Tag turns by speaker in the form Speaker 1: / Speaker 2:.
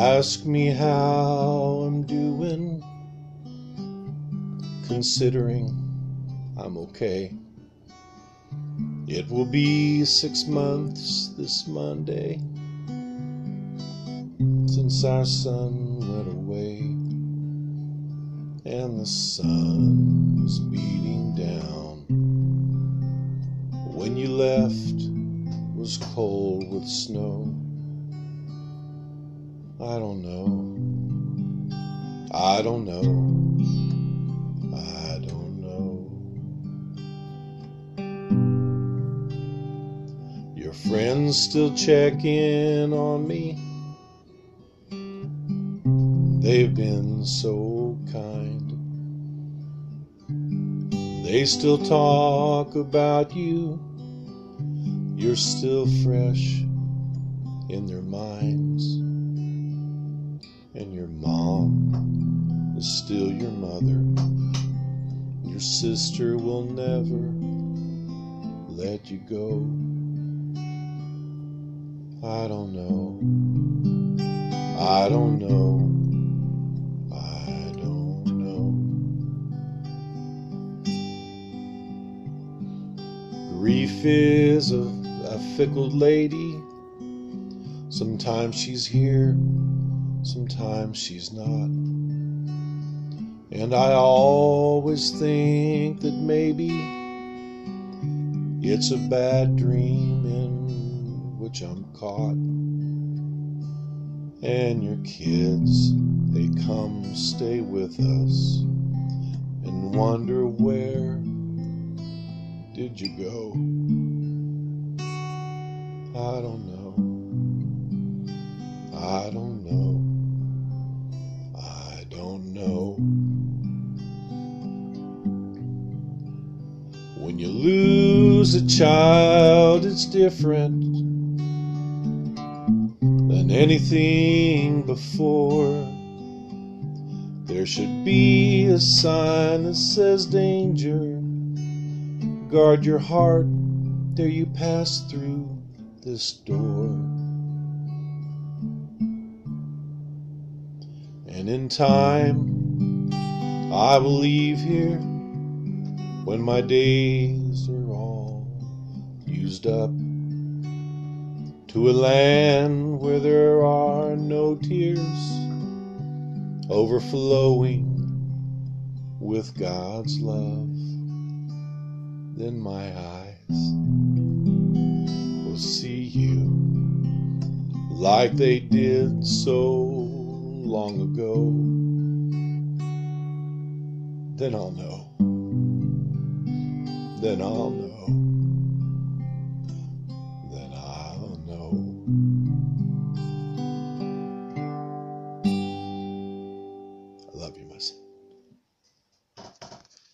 Speaker 1: Ask me how I'm doing, considering I'm okay. It will be six months this Monday since our son went away, and the sun was beating down. When you left was cold with snow. I don't know. I don't know. I don't know. Your friends still check in on me. They've been so kind. They still talk about you. You're still fresh in their minds. And your mom is still your mother. Your sister will never let you go. I don't know. I don't know. I don't know. Grief is a, a fickle lady. Sometimes she's here, sometimes she's not. And I always think that maybe it's a bad dream in which I'm caught. And your kids, they come stay with us and wonder where did you go? I don't know. I don't know. You lose a child, it's different than anything before. There should be a sign that says danger. Guard your heart, dare you pass through this door. And in time, I will leave here when my days are all used up to a land where there are no tears overflowing with God's love. Then my eyes will see you like they did so long ago. Then I'll know. Then I'll know.